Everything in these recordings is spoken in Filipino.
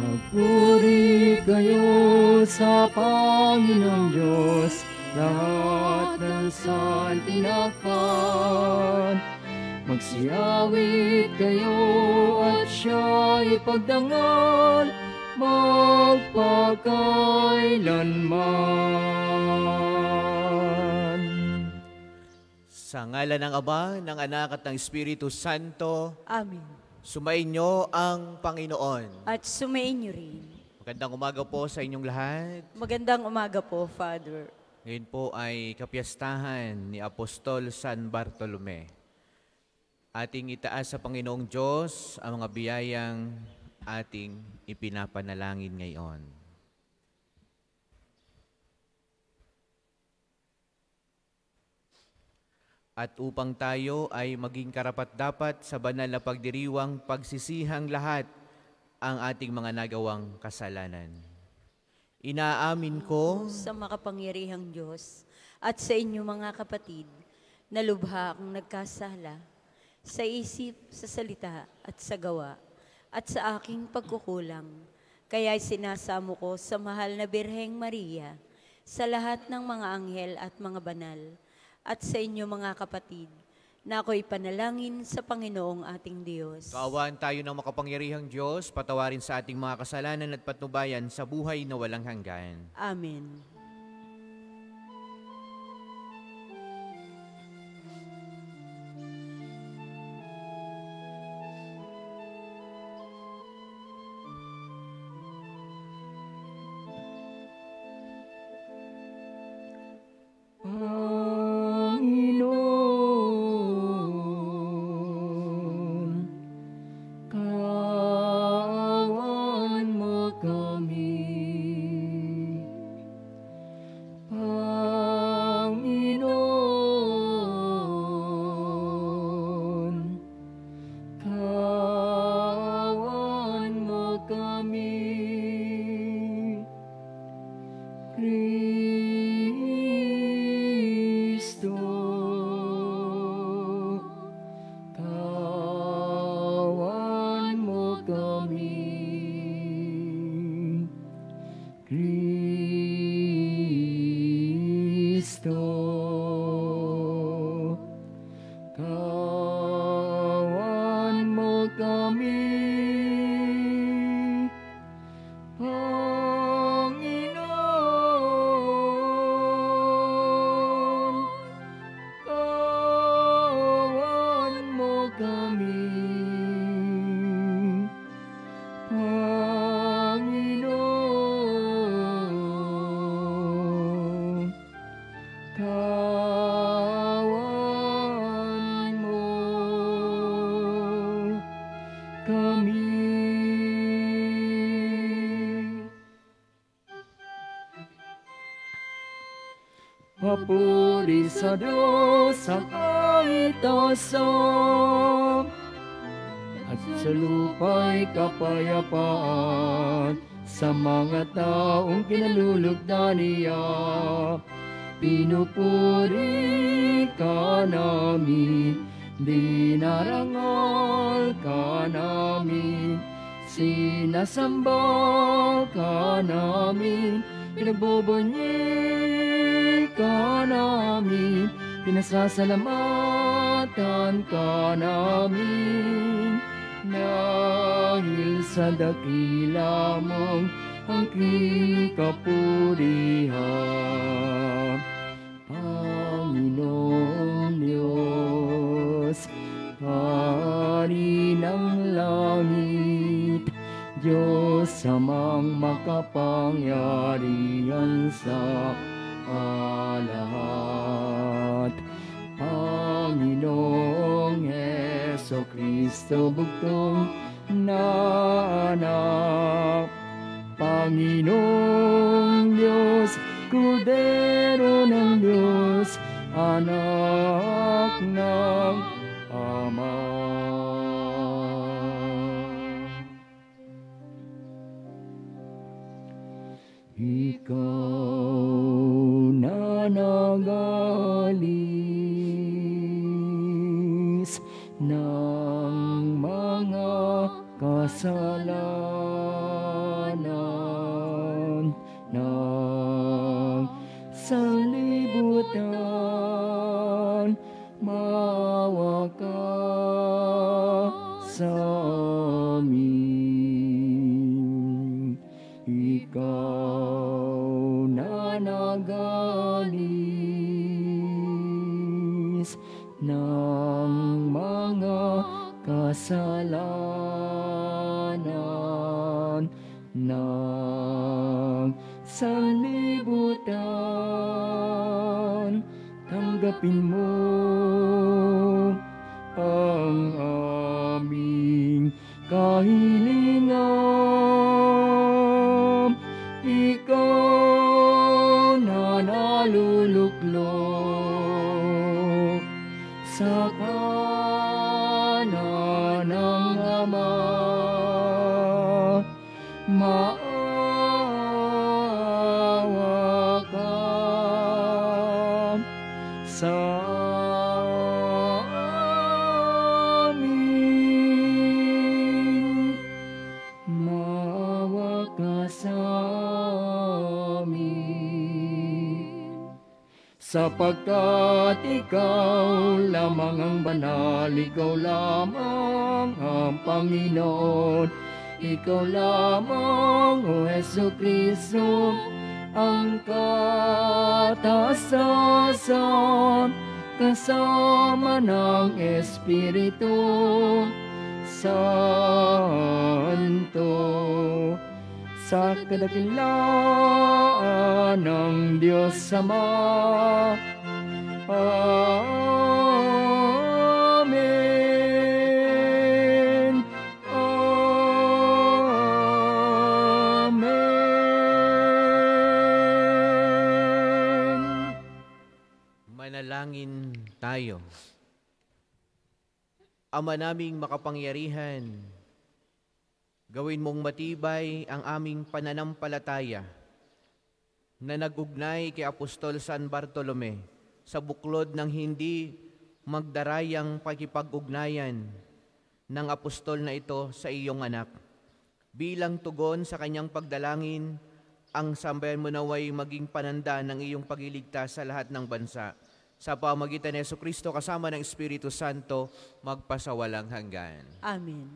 Magpuri kayo sa Panginoong Diyos, lahat ng santinakan. Magsiyawit kayo at siya ipagdangal, magpakailanman. Sa ngala ng Ama, ng Anak at ng Espiritu Santo, Amen. Sumainyo ang Panginoon. At sumainyo rin. Magandang umaga po sa inyong lahat. Magandang umaga po, Father. Ngayon po ay kapiyastahan ni Apostol San Bartolome. Ating itaas sa Panginoong Diyos ang mga biyayang ating ipinapanalangin ngayon. At upang tayo ay maging karapat-dapat sa banal na pagdiriwang pagsisihang lahat ang ating mga nagawang kasalanan. Inaamin ko Sa makapangyarihang Diyos at sa inyo mga kapatid, na lubha akong nagkasala sa isip, sa salita at sa gawa at sa aking pagkukulang. Kaya sinasamo ko sa mahal na Birheng Maria, sa lahat ng mga anghel at mga banal, at sa inyo mga kapatid, na ako'y panalangin sa Panginoong ating Diyos. Kaawaan tayo ng makapangyarihang Diyos, patawarin sa ating mga kasalanan at patnubayan sa buhay na walang hanggan. Amen. Kristo, kawan mo kami. Papuri sa Diyos ang kaitasan at sa lupa'y kapayapaan sa mga taong kinalulugdan niya. Pinupuri ka namin, dinarangal ka namin, sinasamba ka namin, pinagbubunyi pinasasalamatan ka namin. Dahil sa dakila mong angking kapurihan, Panginoong Diyos, Hari ng langit, Diyos amang makapangyarihan sa lahat. Panginoong Heso Kristo bugtong na anak. Panginoong Diyos, Kudero ng Diyos, anak ng Ama. kasalanan ng sanlibutan. Maawa ka sa amin. Ikaw na nagawa Tanggapin mo Sapagkat ikaw lamang ang banal, ikaw lamang ang Panginoon. Ikaw lamang, O Yesu Kristo, ang katasasan kasama ng Espiritu Santo sa kadakilaan ng Diyos Ama. Amen. Amen. Manalangin tayo. Ama naming makapangyarihan, gawin mong matibay ang aming pananampalataya na nagugnay kay Apostol San Bartolome sa buklod ng hindi magdarayang pagkipag-ugnayan ng apostol na ito sa iyong anak. Bilang tugon sa kanyang pagdalangin, ang sambayan mo naway maging pananda ng iyong pagliligtas sa lahat ng bansa. Sa pamagitan ni Yesu Kristo kasama ng Espiritu Santo, magpasawalang hanggan. Amen.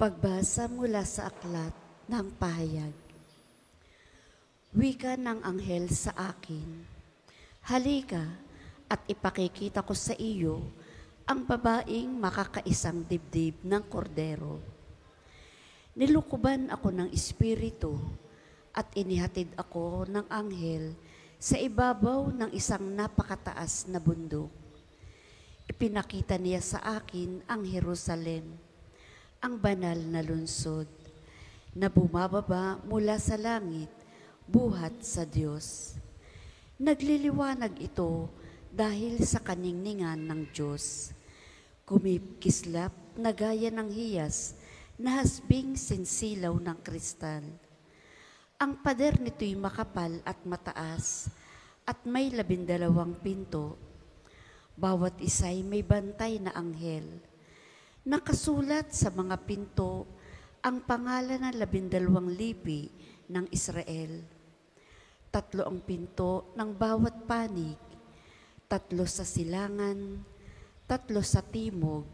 Pagbasa mula sa aklat ng pahayag. Wika ng anghel sa akin, Halika at ipakikita ko sa iyo ang babaeng makakaisang dibdib ng kordero. Nilukuban ako ng espiritu at inihatid ako ng anghel sa ibabaw ng isang napakataas na bundok. Ipinakita niya sa akin ang Jerusalem, ang banal na lungsod, na bumababa mula sa langit, buhat sa Diyos. Nagliliwanag ito dahil sa kaningningan ng Diyos. Kumikislap na gaya ng hiyas na hasbing sinsilaw ng kristal. Ang pader nito'y makapal at mataas at may labindalawang pinto. Bawat isa'y may bantay na anghel. Nakasulat sa mga pinto ang pangalan ng labindalawang lipi ng Israel. Tatlo ang pinto ng bawat panig, tatlo sa silangan, tatlo sa timog,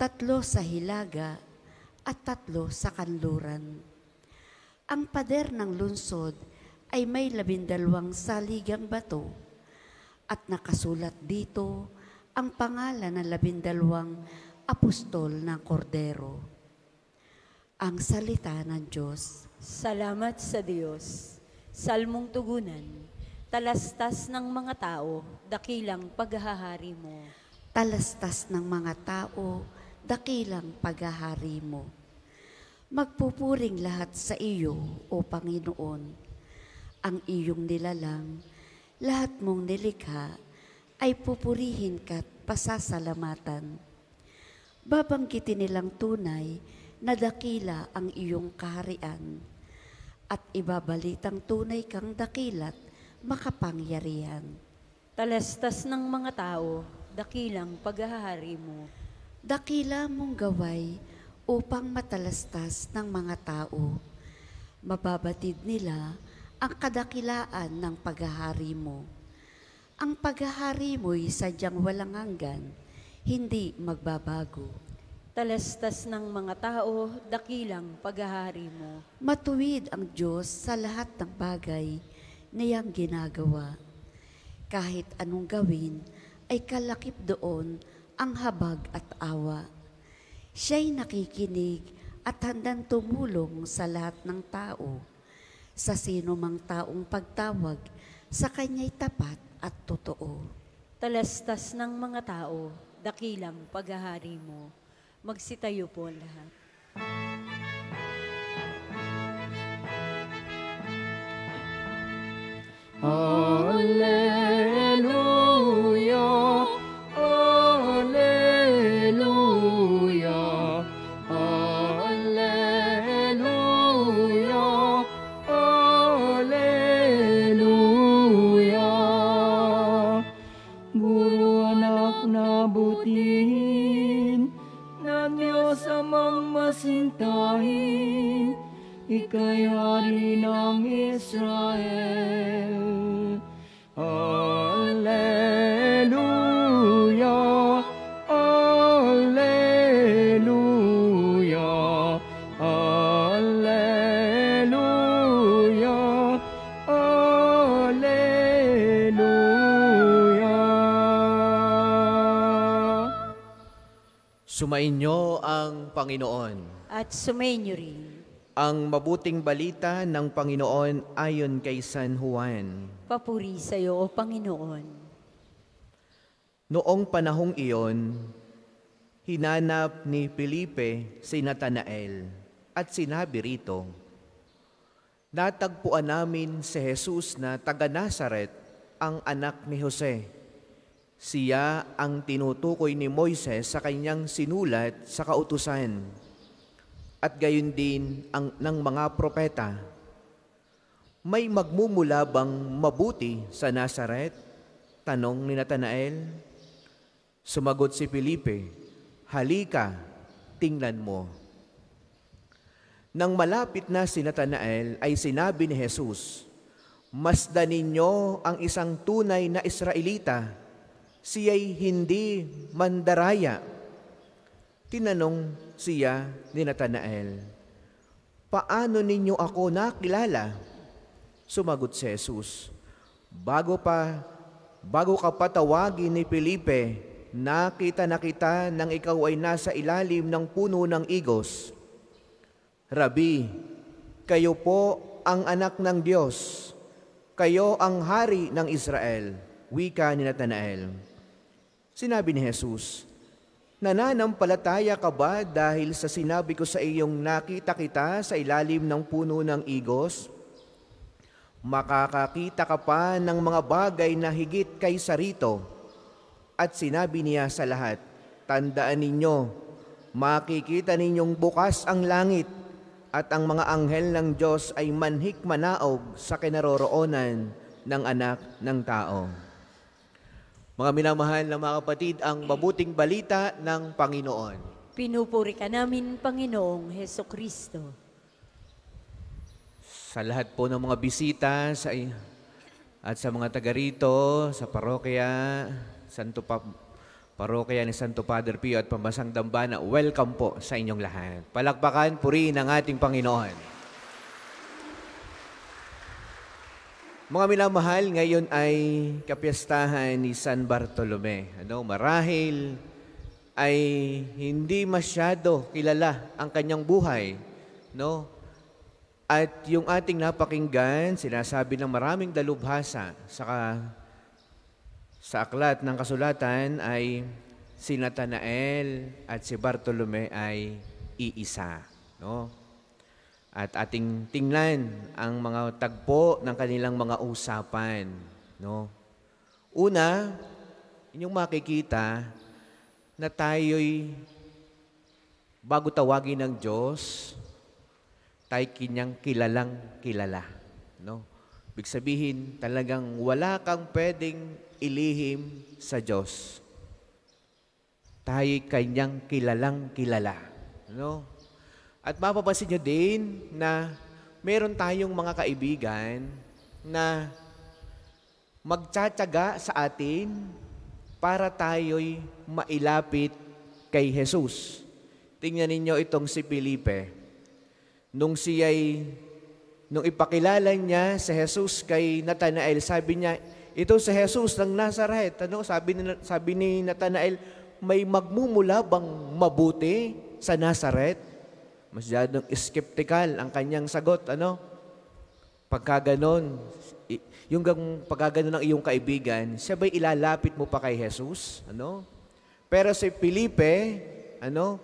tatlo sa hilaga, at tatlo sa kanluran. Ang pader ng lungsod ay may labindalawang saligang bato at nakasulat dito ang pangalan ng labindalawang apostol ng kordero. Ang salita ng Diyos. Salamat sa Diyos. Salmong tugunan, talastas ng mga tao, dakilang paghahari mo. talastas ng mga tao, dakilang paghahari mo. Magpupuring lahat sa iyo, O Panginoon. Ang iyong nilalang, lahat mong nilikha, ay pupurihin ka't pasasalamatan. Babanggitin nilang tunay na dakila ang iyong kaharian at ibabalitang tunay kang dakilat makapangyarihan. Talastas ng mga tao, dakilang paghahari mo. Dakila mong gaway upang matalastas ng mga tao. Mababatid nila ang kadakilaan ng paghahari mo. Ang paghahari mo'y sadyang walang hanggan, hindi magbabago. Talastas ng mga tao, dakilang paghahari mo. Matuwid ang Diyos sa lahat ng bagay niyang ginagawa. Kahit anong gawin, ay kalakip doon ang habag at awa. Siya'y nakikinig at handang tumulong sa lahat ng tao. Sa sino mang taong pagtawag, sa kanya'y tapat at totoo. Talastas ng mga tao, dakilang paghahari mo. Magsitayo po lahat. Alleluia, ika'y hari ng Israel. Alleluia, Alleluia, Alleluia, Alleluia. Sumainyo ang Panginoon. At sumainyo rin. Ang mabuting balita ng Panginoon ayon kay San Juan. Papuri sa iyo, O Panginoon. Noong panahong iyon, hinanap ni Felipe si Natanael at sinabi rito, Natagpuan namin si Jesus na taga Nazaret, ang anak ni Jose. Siya ang tinutukoy ni Moises sa kanyang sinulat sa kautusan at gayon din ang ng mga propeta. May magmumula bang mabuti sa Nazaret? Tanong ni Natanael. Sumagot si Felipe, Halika, tingnan mo. Nang malapit na si Natanael ay sinabi ni Jesus, Masdan ninyo ang isang tunay na Israelita, siya'y hindi mandaraya. Tinanong siya ni Natanael, Paano ninyo ako nakilala? Sumagot si Jesus, Bago pa, bago ka patawagin ni Felipe, nakita na kita nang ikaw ay nasa ilalim ng puno ng igos. Rabi, kayo po ang anak ng Diyos. Kayo ang hari ng Israel. Wika ni Natanael. Sinabi ni Jesus, Nananampalataya ka ba dahil sa sinabi ko sa iyong nakita kita sa ilalim ng puno ng igos? Makakakita ka pa ng mga bagay na higit kaysa rito. At sinabi niya sa lahat, Tandaan ninyo, makikita ninyong bukas ang langit at ang mga anghel ng Diyos ay manhik manaog sa kinaroroonan ng anak ng tao. Mga minamahal na mga kapatid, ang mabuting balita ng Panginoon. Pinupuri ka namin, Panginoong Heso Kristo. Sa lahat po ng mga bisita sa, at sa mga taga rito, sa parokya, Santo pa, parokya ni Santo Padre Pio at Pambasang Dambana, welcome po sa inyong lahat. Palakpakan, purihin ang ating Panginoon. Mga minamahal, ngayon ay kapiyastahan ni San Bartolome. Ano, marahil ay hindi masyado kilala ang kanyang buhay, no? At yung ating napakinggan, sinasabi ng maraming dalubhasa sa sa aklat ng kasulatan ay si Natanael at si Bartolome ay iisa, no? At ating tingnan ang mga tagpo ng kanilang mga usapan, no? Una, inyong makikita na tayo'y bago tawagin ng Diyos, tayo kanyang kilalang kilala, no? Ibig sabihin, talagang wala kang pwedeng ilihim sa Diyos. Tayo kanyang kilalang kilala, no? At mapapansin nyo din na meron tayong mga kaibigan na magtsatsaga sa atin para tayo'y mailapit kay Jesus. Tingnan ninyo itong si Felipe. Nung siya'y, nung ipakilala niya si Jesus kay Nathanael, sabi niya, ito si Jesus ng Nazareth. Ano? Sabi ni, sabi ni Nathanael, may magmumula bang mabuti sa Nazareth? Masyadong skeptical ang kanyang sagot. Ano? Pagka ganon, yung gang- pagka ganon ng iyong kaibigan, siya ba'y ilalapit mo pa kay Jesus? Ano? Pero si Felipe, ano,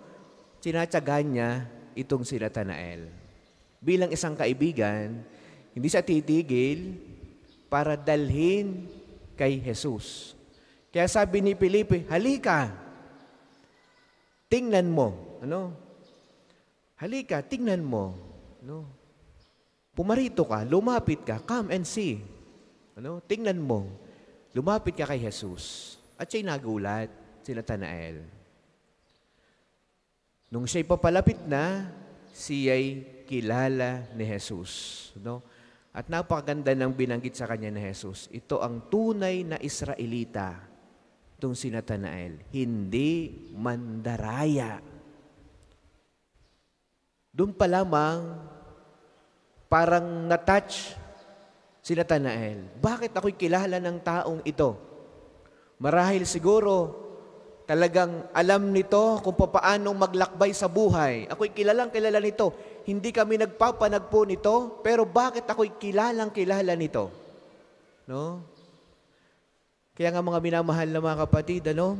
sinatsagan niya itong si Nathanael. Bilang isang kaibigan, hindi siya titigil para dalhin kay Jesus. Kaya sabi ni Felipe, halika, tingnan mo. Ano? Halika, tingnan mo. Ano? Pumarito ka, lumapit ka, come and see. Ano? Tingnan mo. Lumapit ka kay Jesus. At siya'y nagulat, si Nathanael. Nung siya'y papalapit na, siya'y kilala ni Jesus. No? At napakaganda ng binanggit sa kanya ni Jesus. Ito ang tunay na Israelita, itong si Nathanael. Hindi mandaraya. Doon pa lamang, parang natouch si Nathanael. Bakit ako'y kilala ng taong ito? Marahil siguro, talagang alam nito kung paano maglakbay sa buhay. Ako'y kilalang kilala nito. Hindi kami nagpapanagpo nito, pero bakit ako'y kilalang kilala nito? No? Kaya nga mga minamahal na mga kapatid, ano?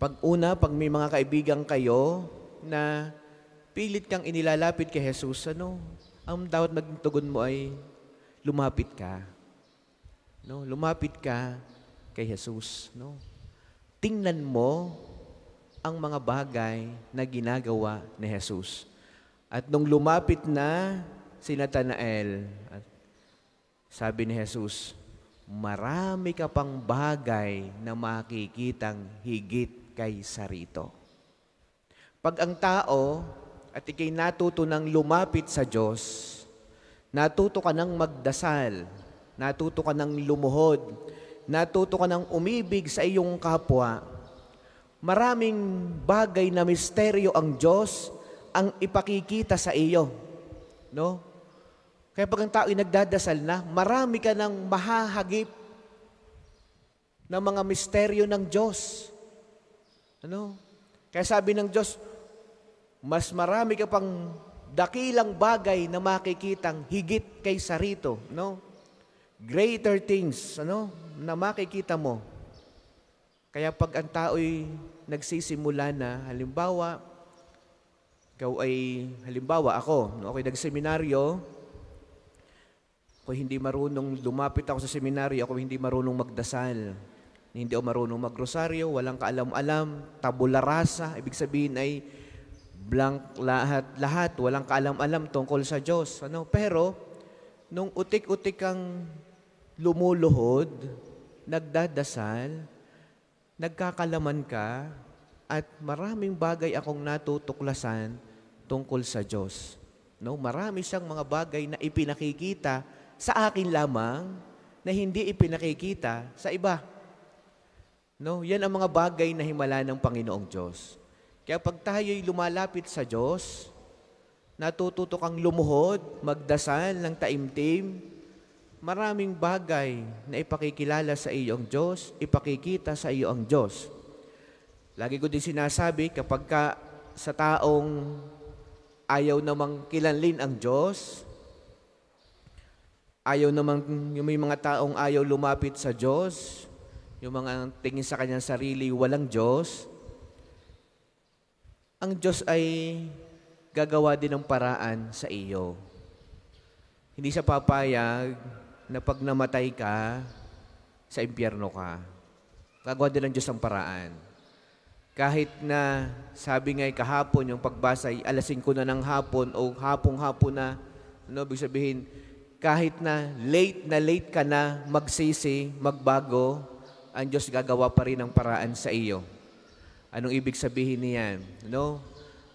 Pag una, pag may mga kaibigan kayo na pilit kang inilalapit kay Jesus, ano? Ang dapat maging tugon mo ay lumapit ka. No? Lumapit ka kay Jesus, no? Tingnan mo ang mga bagay na ginagawa ni Jesus. At nung lumapit na si Nathanael, at sabi ni Jesus, marami ka pang bagay na makikitang higit kaysa rito. Pag ang tao at ikay natuto ng lumapit sa Diyos, natuto ka ng magdasal, natuto ka ng lumuhod, natuto ka ng umibig sa iyong kapwa, maraming bagay na misteryo ang Diyos ang ipakikita sa iyo. No? Kaya pag ang tao ay nagdadasal na, marami ka ng mahahagip ng mga misteryo ng Diyos. Ano? Kaya sabi ng Diyos, mas marami ka pang dakilang bagay na makikitang higit kaysa rito, no? Greater things, ano, na makikita mo. Kaya pag ang tao'y nagsisimula na, halimbawa, ikaw ay, halimbawa ako, no, ako'y nagseminaryo, ako hindi marunong, lumapit ako sa seminaryo, ako hindi marunong magdasal. Hindi ako marunong magrosaryo, walang kaalam-alam, tabula rasa, ibig sabihin ay blank lahat, lahat, walang kaalam-alam tungkol sa Diyos. Ano? Pero, nung utik-utik kang lumuluhod, nagdadasal, nagkakalaman ka, at maraming bagay akong natutuklasan tungkol sa Diyos. No, marami siyang mga bagay na ipinakikita sa akin lamang na hindi ipinakikita sa iba. No, yan ang mga bagay na himala ng Panginoong Diyos. Kaya pag tayo'y lumalapit sa Diyos, natututo kang lumuhod, magdasal ng taimtim, maraming bagay na ipakikilala sa iyo ang Diyos, ipakikita sa iyo ang Diyos. Lagi ko din sinasabi, kapag ka sa taong ayaw namang kilanlin ang Diyos, ayaw namang, yung mga taong ayaw lumapit sa Diyos, yung mga tingin sa kanyang sarili, walang Diyos, ang Diyos ay gagawa din ng paraan sa iyo. Hindi siya papayag na pag namatay ka, sa impyerno ka. Gagawa din ng Diyos ang paraan. Kahit na sabi nga'y kahapon yung pagbasa ay alas 5 na ng hapon o hapong-hapon na, ano, ibig sabihin, kahit na late na late ka na magsisi, magbago, ang Diyos gagawa pa rin ng paraan sa iyo. Anong ibig sabihin niyan? No?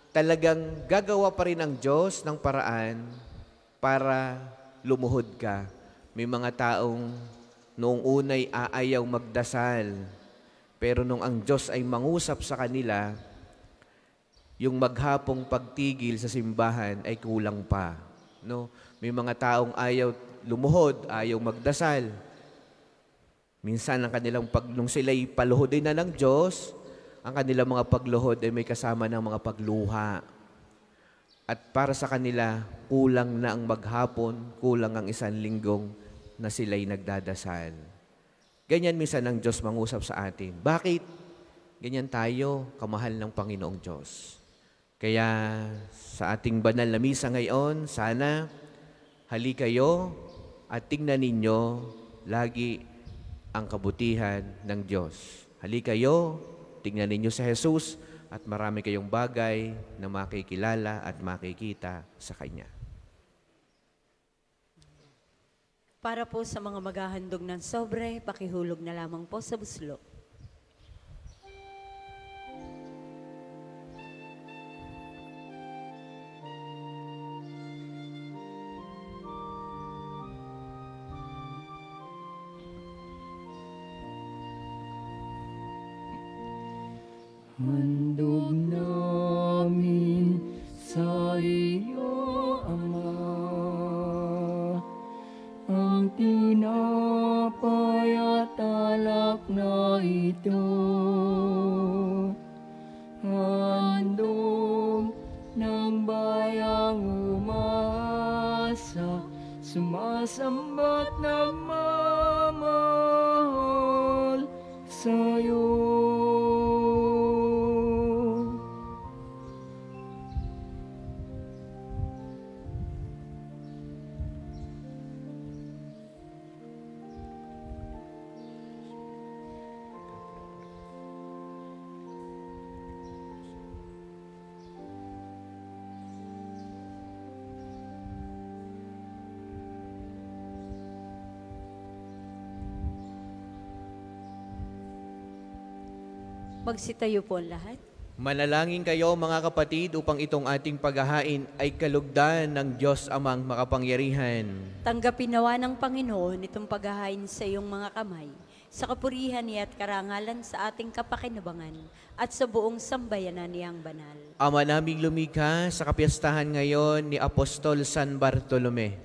Talagang gagawa pa rin ang Diyos ng paraan para lumuhod ka. May mga taong noong unay aayaw magdasal, pero nung ang Diyos ay mangusap sa kanila, yung maghapong pagtigil sa simbahan ay kulang pa. No? May mga taong ayaw lumuhod, ayaw magdasal. Minsan ang kanilang pag nung sila'y paluhodin na ng Diyos, ang kanilang mga pagluhod ay may kasama ng mga pagluha. At para sa kanila, kulang na ang maghapon, kulang ang isang linggong na sila'y nagdadasal. Ganyan minsan ang Diyos mangusap sa atin. Bakit? Ganyan tayo, kamahal ng Panginoong Diyos. Kaya sa ating banal na misa ngayon, sana hali kayo at tingnan ninyo lagi ang kabutihan ng Diyos. Hali kayo, tingnan ninyo sa Jesus at marami kayong bagay na makikilala at makikita sa Kanya. Para po sa mga maghahandog ng sobre, pakihulog na lamang po sa buslo. Handog Magsitayo po lahat. Manalangin kayo mga kapatid upang itong ating paghahain ay kalugdan ng Diyos amang makapangyarihan. Tanggapin nawa ng Panginoon itong paghahain sa iyong mga kamay, sa kapurihan niya at karangalan sa ating kapakinabangan at sa buong sambayanan niyang banal. Ama naming lumikha sa kapiyastahan ngayon ni Apostol San Bartolome.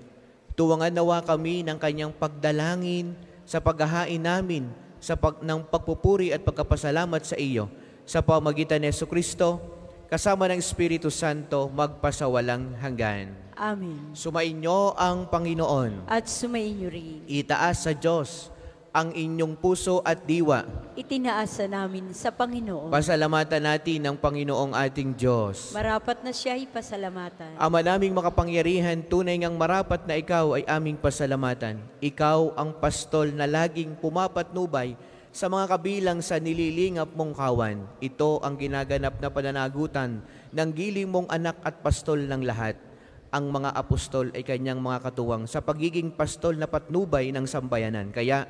Tuwangan nawa kami ng kanyang pagdalangin sa paghahain namin sa pag, ng pagpupuri at pagkapasalamat sa iyo sa pamagitan ni Yesu Kristo kasama ng Espiritu Santo magpasawalang hanggan. Amen. Sumainyo ang Panginoon. At sumainyo rin. Itaas sa Diyos ang inyong puso at diwa. Itinaasa namin sa Panginoon. Pasalamatan natin ng Panginoong ating Diyos. Marapat na siya ipasalamatan. Ama naming makapangyarihan, tunay ngang marapat na ikaw ay aming pasalamatan. Ikaw ang pastol na laging pumapatnubay sa mga kabilang sa nililingap mong kawan. Ito ang ginaganap na pananagutan ng giling mong anak at pastol ng lahat. Ang mga apostol ay kanyang mga katuwang sa pagiging pastol na patnubay ng sambayanan. Kaya,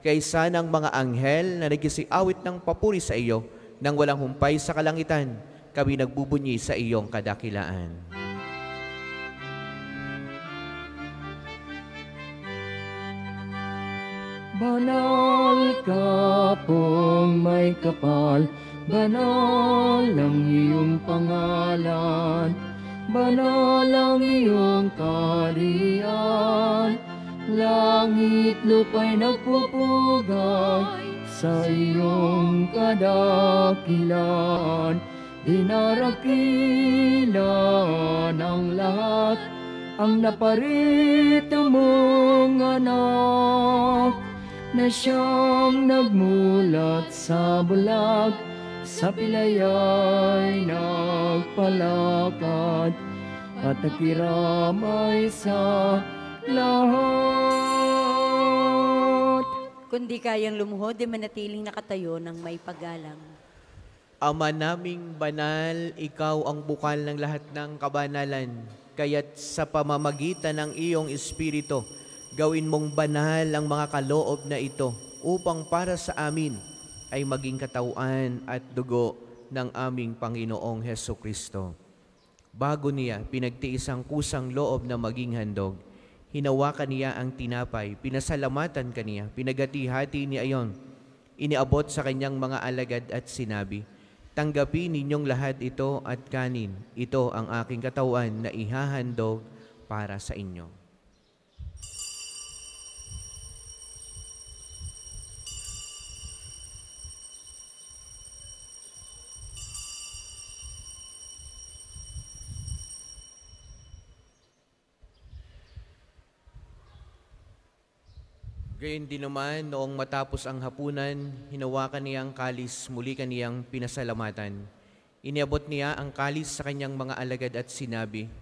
kaysa ng mga anghel na nagkisiawit ng papuri sa iyo, nang walang humpay sa kalangitan, kami nagbubunyi sa iyong kadakilaan. Banal ka pong may kapal, banal ang iyong pangalan, banal ang iyong kariyan, langit lupa'y nagpupugay sa iyong kadakilan, dinarakilan ang lahat ang naparito mong anak na siyang nagmulat sa bulag, sa pilayay nagpalakad, at nakiramay sa lahat. Kundi kayang lumuhod, di manatiling nakatayo ng may paggalang. Ama naming banal, ikaw ang bukal ng lahat ng kabanalan. Kaya't sa pamamagitan ng iyong Espiritu, gawin mong banal ang mga kaloob na ito upang para sa amin ay maging katawan at dugo ng aming Panginoong Heso Kristo. Bago niya pinagtiis ang kusang loob na maging handog, hinawakan niya ang tinapay, pinasalamatan kaniya, pinagati-hati niya ayon, iniabot sa kanyang mga alagad at sinabi, Tanggapin ninyong lahat ito at kanin. Ito ang aking katawan na ihahandog para sa inyo. Gayun din naman, noong matapos ang hapunan, hinawakan niya ang kalis, muli kaniyang pinasalamatan. Iniabot niya ang kalis sa kanyang mga alagad at sinabi,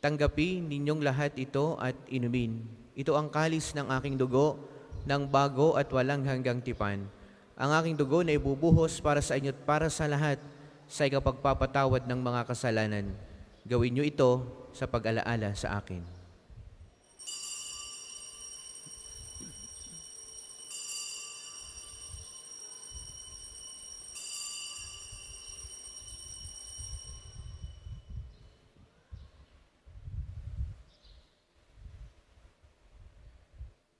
Tanggapin ninyong lahat ito at inumin. Ito ang kalis ng aking dugo, ng bago at walang hanggang tipan. Ang aking dugo na ibubuhos para sa inyo at para sa lahat sa ikapagpapatawad ng mga kasalanan. Gawin niyo ito sa pag-alaala sa akin.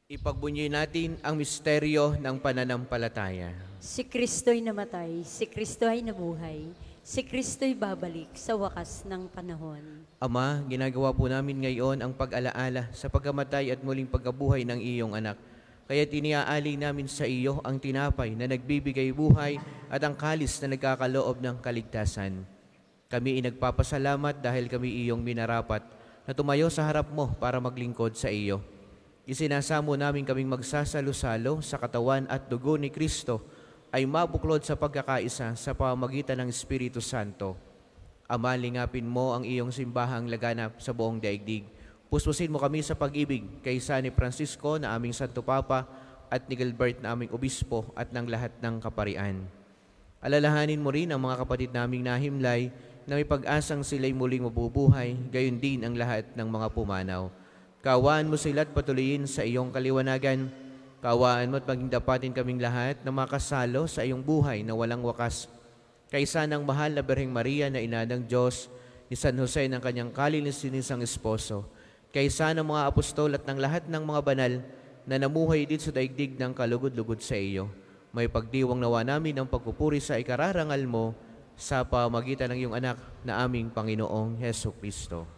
Ipagbunyi natin ang misteryo ng pananampalataya. Si Kristo'y namatay, si Kristo ay nabuhay, si Kristo'y babalik sa wakas ng panahon. Ama, ginagawa po namin ngayon ang pag-alaala sa pagkamatay at muling pagkabuhay ng iyong anak. Kaya tiniaalay namin sa iyo ang tinapay na nagbibigay buhay at ang kalis na nagkakaloob ng kaligtasan. Kami inagpapasalamat dahil kami iyong minarapat na tumayo sa harap mo para maglingkod sa iyo. Isinasamo namin kaming magsasalo-salo sa katawan at dugo ni Kristo ay mabuklod sa pagkakaisa sa pamamagitan ng Espiritu Santo. Ama, lingapin mo ang iyong simbahang laganap sa buong daigdig. Puspusin mo kami sa pag-ibig kay San Francisco na aming Santo Papa at ni Gilbert na aming Obispo at ng lahat ng kaparian. Alalahanin mo rin ang mga kapatid naming nahimlay na may pag-asang sila'y muling mabubuhay, gayon din ang lahat ng mga pumanaw. Kawaan mo sila at patuloyin sa iyong kaliwanagan. Kawaan mo at maging dapatin kaming lahat na makasalo sa iyong buhay na walang wakas. Kaysa ng mahal na Berheng Maria na ina ng Diyos, ni San Jose ng kanyang kalininisang esposo, kaysa ng mga apostol at ng lahat ng mga banal na namuhay dito sa daigdig ng kalugod-lugod sa iyo. May pagdiwang nawa namin ng pagpupuri sa ikararangal mo sa pamagitan ng iyong anak na aming Panginoong Heso Kristo.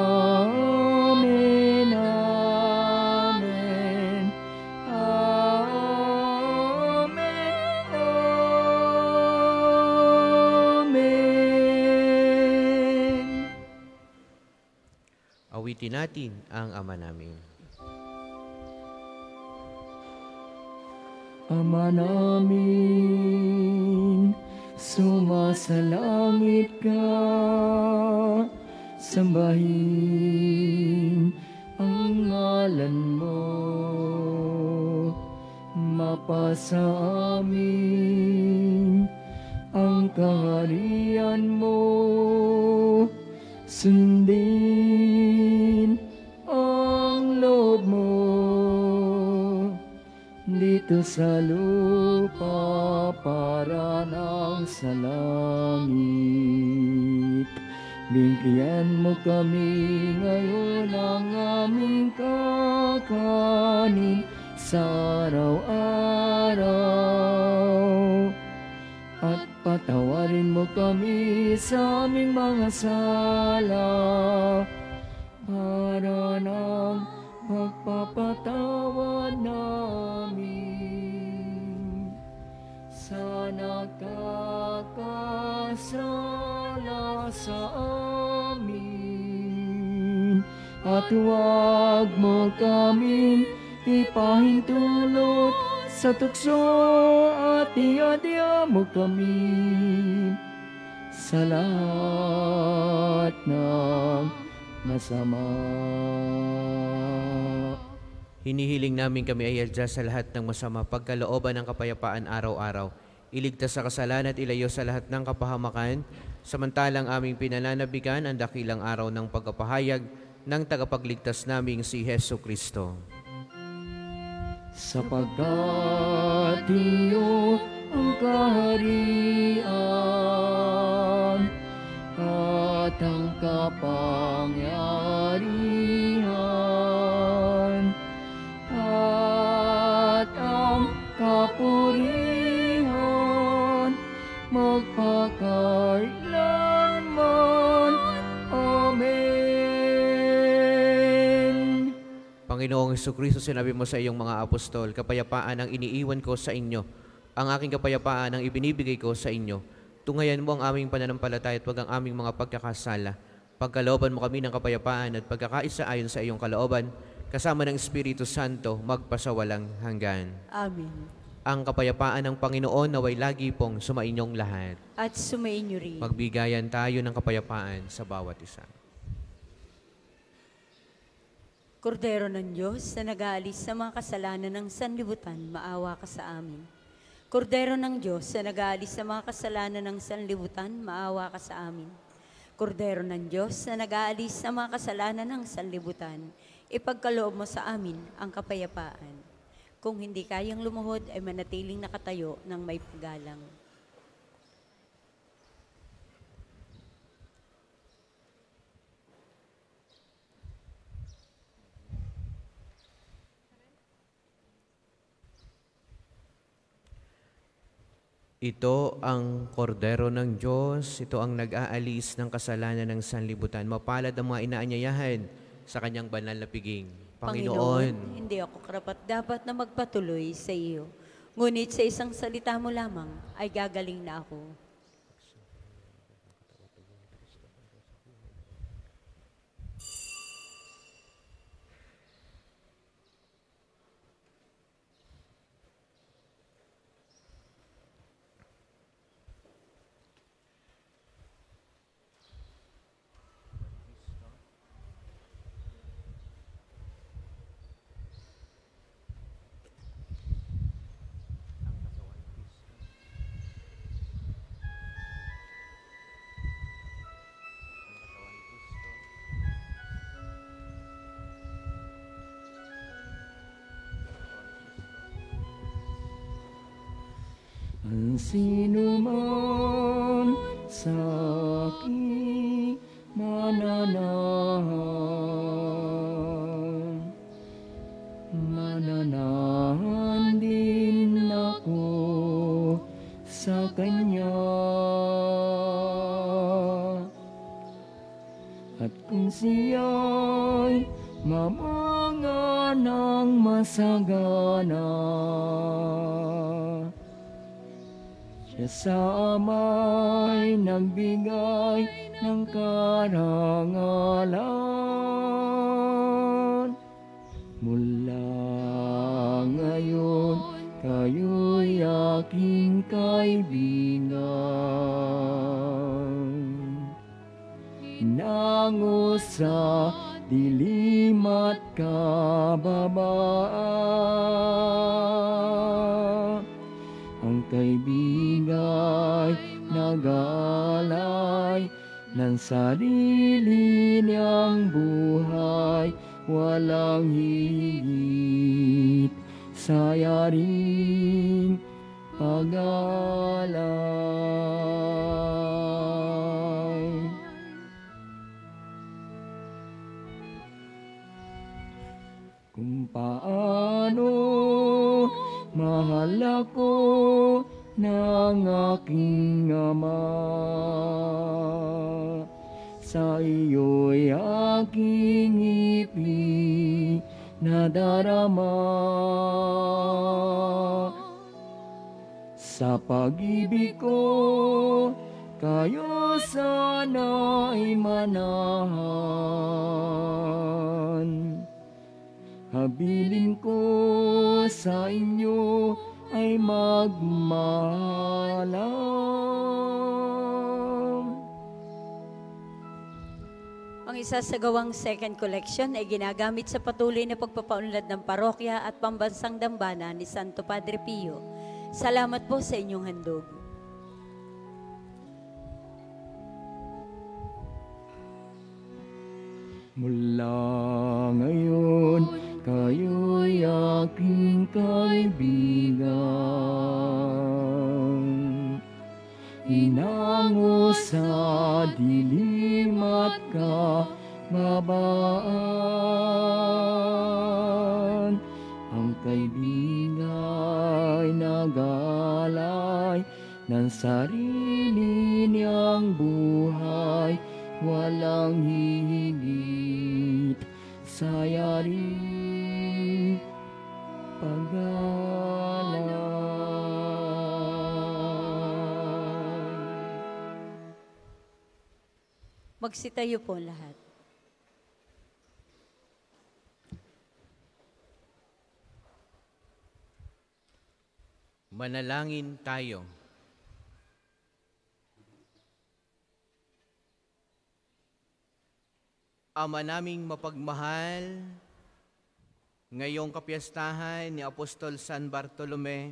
Awitin natin ang Ama namin. Ama namin, sumasalangit ka, sambahin ang ngalan mo, mapasa amin ang kaharian mo, sundin dito sa lupa para ng sa langit. Bigyan mo kami ngayon ang aming kakanin sa araw-araw. At patawarin mo kami sa aming mga sala para ng pagpapatawad namin sa nakakasala sa amin at huwag mo kaming ipahintulot sa tukso at iadya mo kami sa lahat ng masama. Hinihiling namin kami ay sa lahat ng masama pagkalooban ng kapayapaan araw-araw. Iligtas sa kasalanan at ilayo sa lahat ng kapahamakan, samantalang aming pinananabigan ang dakilang araw ng pagkapahayag ng tagapagligtas naming si Heso Kristo. Sapagkat iyo ang kaharian at ang kapangyarihan Panginoong Kristo, sinabi mo sa iyong mga apostol, kapayapaan ang iniiwan ko sa inyo. Ang aking kapayapaan ang ibinibigay ko sa inyo. Tungayan mo ang aming pananampalataya at wag ang aming mga pagkakasala. Pagkalooban mo kami ng kapayapaan at pagkakaisa ayon sa iyong kalooban, kasama ng Espiritu Santo, magpasawalang hanggan. Amen. Ang kapayapaan ng Panginoon naway lagi pong sumainyong lahat. At sumainyo rin. Magbigayan tayo ng kapayapaan sa bawat isa. Kordero ng Diyos na nag-aalis sa mga kasalanan ng sanlibutan, maawa ka sa amin. Kordero ng Diyos na nag-aalis sa mga kasalanan ng sanlibutan, maawa ka sa amin. Kordero ng Diyos na nag-aalis sa mga kasalanan ng sanlibutan, ipagkaloob mo sa amin ang kapayapaan. Kung hindi kayang lumuhod, ay manatiling nakatayo ng may paggalang. Ito ang kordero ng Diyos, ito ang nag-aalis ng kasalanan ng sanlibutan. Mapalad ang mga inaanyayahan sa kanyang banal na piging. Panginoon, hindi ako karapat dapat na magpatuloy sa iyo. Ngunit sa isang salita mo lamang ay gagaling na ako. Ang sino man sa siya sa ng sarili niyang buhay walang higit sa yaring pag-alay. Kung paano mahal ako ng aking ama Sa iyo'y aking ipin nadarama Sa pag-ibig ko kayo sana'y manahan Habilin ko sa inyo ay magmahalan. Misa sa gawang second collection ay ginagamit sa patuloy na pagpapaunlad ng parokya at pambansang dambana ni Santo Padre Pio. Salamat po sa inyong handog. Mula ngayon, kayo'y aking kaibigan. Inango sa dilim at kababaan. Ang kaibigay nagalay ng sarili niyang buhay, walang hihigit sa yaring Magsitayo po lahat. Manalangin tayo. Ama naming mapagmahal, ngayong kapiyastahan ni Apostol San Bartolome,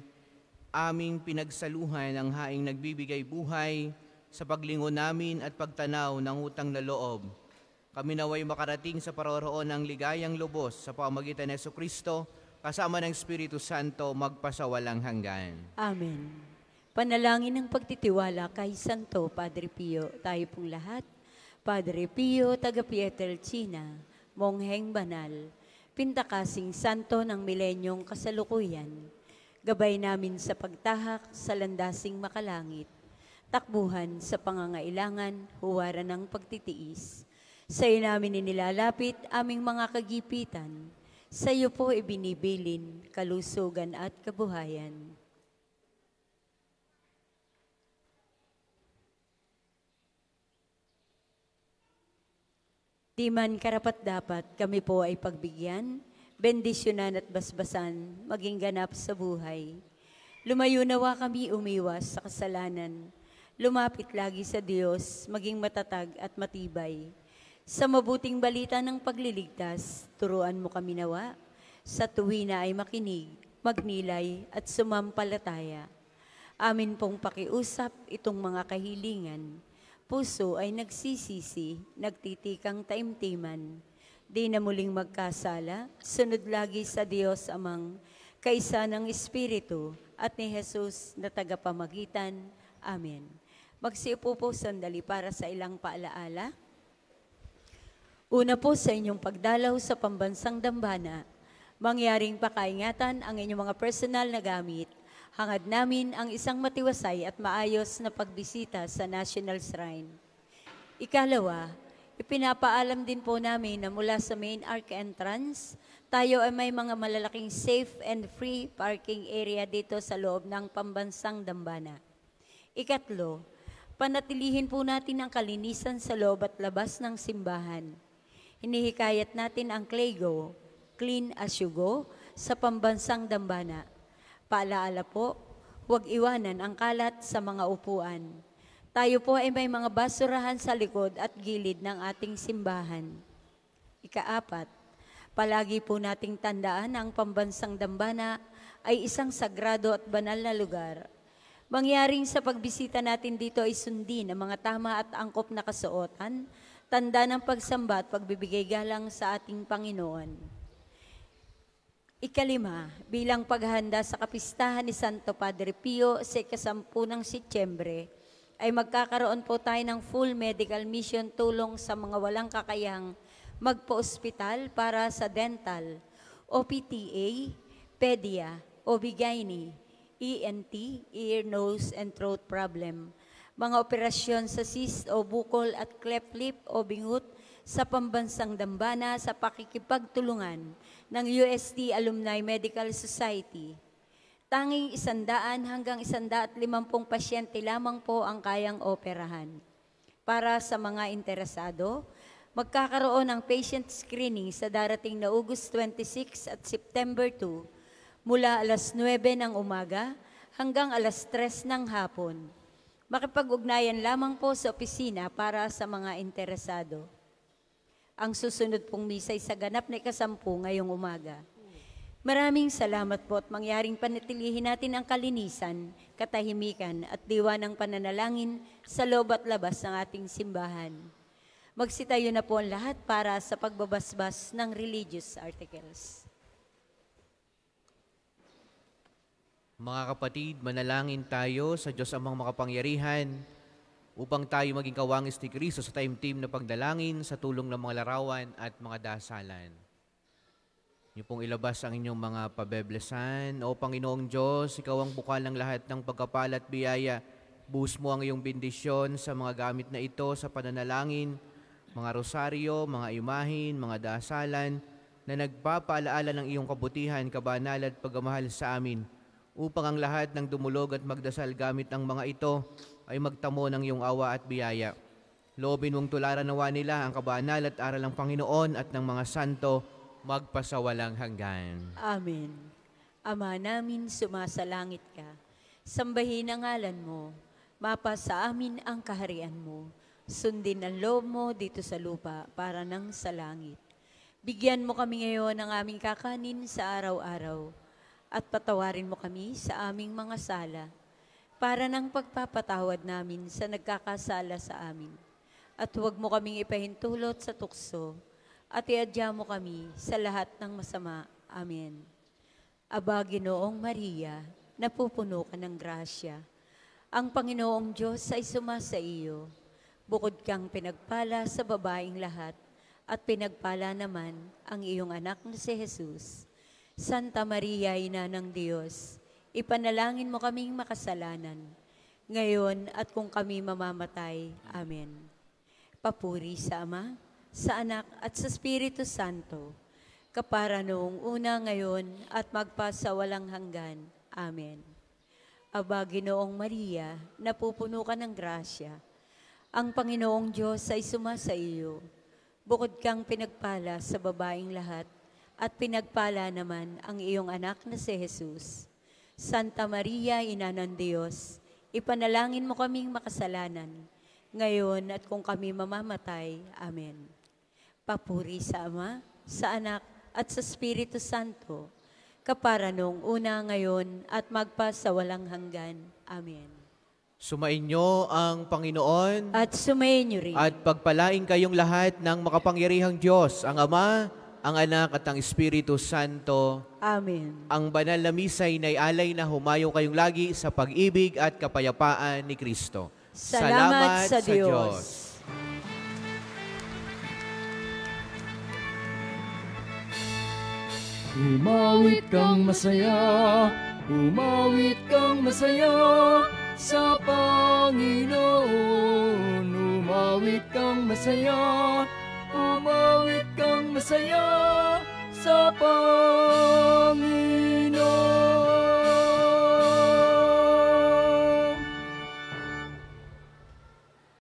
aming pinagsaluhan ang haing nagbibigay buhay sa paglingon namin at pagtanaw ng utang na loob. Kami naway makarating sa paroroon ng ligayang lubos sa pamagitan ni Yesu Kristo, kasama ng Espiritu Santo magpasawalang hanggan. Amen. Panalangin ng pagtitiwala kay Santo Padre Pio, tayo pong lahat. Padre Pio, taga Pietrelcina, Mongheng Banal, Pintakasing Santo ng Milenyong Kasalukuyan, gabay namin sa pagtahak sa landasing makalangit, takbuhan sa pangangailangan, huwaran ng pagtitiis. Sa iyo namin inilalapit aming mga kagipitan, sa iyo po ibinibilin kalusugan at kabuhayan. Di man karapat dapat kami po ay pagbigyan, bendisyonan at basbasan, maging ganap sa buhay. Lumayo nawa kami umiwas sa kasalanan, lumapit lagi sa Diyos, maging matatag at matibay. Sa mabuting balita ng pagliligtas, turuan mo kami nawa. Sa tuwi na ay makinig, magnilay at sumampalataya. Amin pong pakiusap itong mga kahilingan. Puso ay nagsisisi, nagtitikang taimtiman. Di na muling magkasala, sunod lagi sa Diyos amang kaisa ng Espiritu at ni Jesus na tagapamagitan. Amen. Magsiupo po sandali para sa ilang paalaala. Una po sa inyong pagdalaw sa pambansang dambana, mangyaring pakaingatan ang inyong mga personal na gamit. Hangad namin ang isang matiwasay at maayos na pagbisita sa National Shrine. Ikalawa, ipinapaalam din po namin na mula sa main arc entrance, tayo ay may mga malalaking safe and free parking area dito sa loob ng pambansang dambana. Ikatlo, panatilihin po natin ang kalinisan sa loob at labas ng simbahan. Hinihikayat natin ang Clego, Clean as you go, sa pambansang dambana. Paalaala po, huwag iwanan ang kalat sa mga upuan. Tayo po ay may mga basurahan sa likod at gilid ng ating simbahan. Ikaapat, palagi po nating tandaan ang pambansang dambana ay isang sagrado at banal na lugar. Mangyaring sa pagbisita natin dito ay sundin ang mga tama at angkop na kasuotan, tanda ng pagsamba at pagbibigay galang sa ating Panginoon. Ikalima, bilang paghahanda sa kapistahan ni Santo Padre Pio sa ikasampu ng Setyembre, ay magkakaroon po tayo ng full medical mission tulong sa mga walang kakayahang magpo-ospital para sa dental, OPTA, pedia, OB-GYN, ENT, ear, nose, and throat problem, mga operasyon sa cyst o bukol at cleft lip o bingut sa pambansang dambana sa pakikipagtulungan ng UST Alumni Medical Society. Tanging isandaan hanggang isandaat limampung pasyente lamang po ang kayang operahan. Para sa mga interesado, magkakaroon ng patient screening sa darating na August 26 at September 2 mula alas 9 ng umaga hanggang alas 3 ng hapon. Makipag-ugnayan lamang po sa opisina para sa mga interesado. Ang susunod pong misa ay sa ganap na ikasampu ngayong umaga. Maraming salamat po at mangyaring panatilihin natin ang kalinisan, katahimikan at diwa ng pananalangin sa loob at labas ng ating simbahan. Magsitayo na po ang lahat para sa pagbabasbas ng religious articles. Mga kapatid, manalangin tayo sa Diyos amang makapangyarihan upang tayo maging kawangis ni Kristo sa time team na pagdalangin sa tulong ng mga larawan at mga dasalan. Niyo pong ilabas ang inyong mga pabeblesan. O Panginoong Diyos, Ikaw ang bukal ng lahat ng pagkapala at biyaya. Buhos mo ang iyong bendisyon sa mga gamit na ito sa pananalangin, mga rosaryo, mga imahin, mga dasalan, na nagpapaalaala ng iyong kabutihan, kabanal at pagmamahal sa amin, upang ang lahat ng dumulog at magdasal gamit ang mga ito ay magtamo ng iyong awa at biyaya. Loobin mong tularan nawa nila ang kabanal at aral ng Panginoon at ng mga santo magpasawalang hanggan. Amen. Ama namin, sumasalangit ka. Sambahin ang ngalan mo. Mapa sa amin ang kaharian mo. Sundin ang loob mo dito sa lupa para nang sa langit. Bigyan mo kami ngayon ng aming kakanin sa araw-araw at patawarin mo kami sa aming mga sala para ng pagpapatawad namin sa nagkakasala sa amin. At huwag mo kaming ipahintulot sa tukso at iadya mo kami sa lahat ng masama. Amen. Aba, Ginoong Maria, napupuno ka ng grasya. Ang Panginoong Diyos ay sumasa iyo. Bukod kang pinagpala sa babaing lahat, at pinagpala naman ang iyong anak na si Jesus. Santa Maria, Ina ng Diyos, ipanalangin mo kaming makasalanan, ngayon at kung kami mamamatay. Amen. Papuri sa Ama, sa Anak at sa Espiritu Santo, kapara noong una ngayon at magpasa walang hanggan. Amen. Aba, Ginoong Maria, napupuno ka ng grasya. Ang Panginoong Diyos ay sumasa iyo. Bukod kang pinagpala sa babaing lahat, at pinagpala naman ang iyong anak na si Jesus. Santa Maria, Ina ng Diyos, ipanalangin mo kaming makasalanan, ngayon at kung kami mamamatay. Amen. Papuri sa Ama, sa Anak, at sa Espiritu Santo, kapara noong una ngayon at magpa sa walang hanggan. Amen. Sumainyo ang Panginoon At sumayin niyo rin. at pagpalain kayong lahat ng makapangyarihang Diyos, ang Ama, ang Anak at ang Espiritu Santo. Amen. Ang banal na misa'y naialay na humayo kayong lagi sa pag-ibig at kapayapaan ni Kristo. Salamat sa Diyos. Umawit kang masaya, umawit kang masaya sa Panginoon. Umawit kang masaya, Umawit kang masaya sa Panginoon.